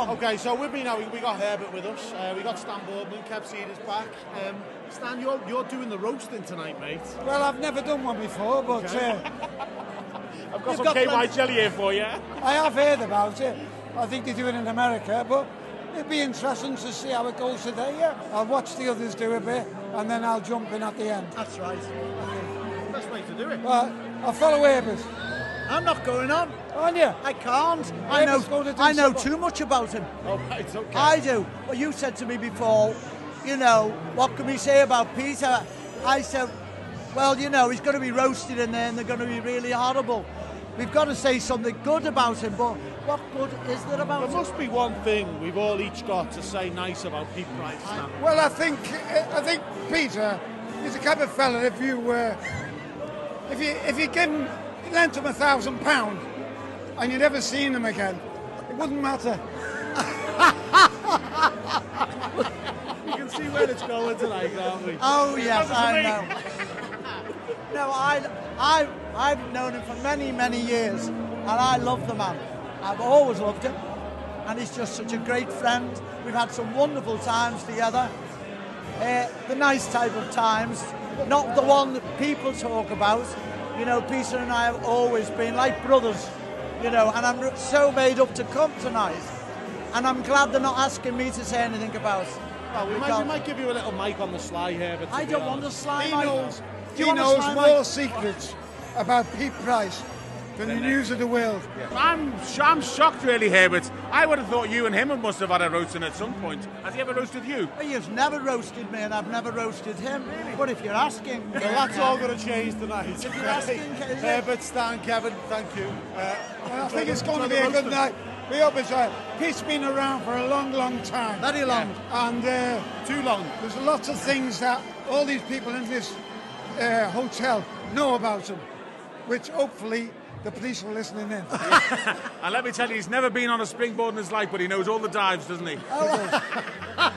on. Okay, so we've been out. We, we got Herbert with us. Uh, we got Stan Boardman, Kev Seeders back. Um, Stan, you're, you're doing the roasting tonight, mate. Well, I've never done one before, but Okay. uh, I've got some got KY plenty- jelly here for you. I have heard about it. I think they do it in America, but it'd be interesting to see how it goes today. Yeah, I'll watch the others do a bit, and then I'll jump in at the end. That's right. Best way to do it. But I'll follow Herbert. I'm not going on. Aren't you? I can't. I know. Herbert's going to do I know too much about him. Oh, right, okay. I do. Well, you said to me before, you know, what can we say about Peter? I said, well, you know, he's going to be roasted in there and they're going to be really horrible. We've got to say something good about him, but what good is there about There him? There must be one thing we've all each got to say nice about Pete Price, Stan. Well, I think I think Peter is a kind of fella. If you uh, if you if you give him lent him a thousand pound and you'd never seen him again, it wouldn't matter. You can see where it's going tonight, can't we? Oh yes, I know. No, I, I, I've known him for many, many years, and I love the man. I've always loved him, and he's just such a great friend. We've had some wonderful times together. Uh, the nice type of times, not the one that people talk about. You know, Peter and I have always been like brothers. You know, and I'm so made up to come tonight, and I'm glad they're not asking me to say anything about. it. Well, we, might, we might give you a little mic on the sly here, but I don't want to honest- slime. He my- knows he you want to knows more my- secrets about Pete Price than the news of the world. I'm, I'm shocked, really, Herbert. I would have thought you and him must have had a roasting at some point. Has he ever roasted you? He has never roasted me, and I've never roasted him. But if you're asking, Well, that's all going to change tonight. If you're asking. Herbert, Stan, Kevin, thank you. Uh, Well, I think it's going to be a good night. We hope it's right. Pete's been around for a long, long time. Very long. And uh, Too long. there's lots of things that all these people in this uh, hotel know about him, which hopefully the police are listening in. And let me tell you, he's never been on a springboard in his life, but he knows all the dives, doesn't he? Oh.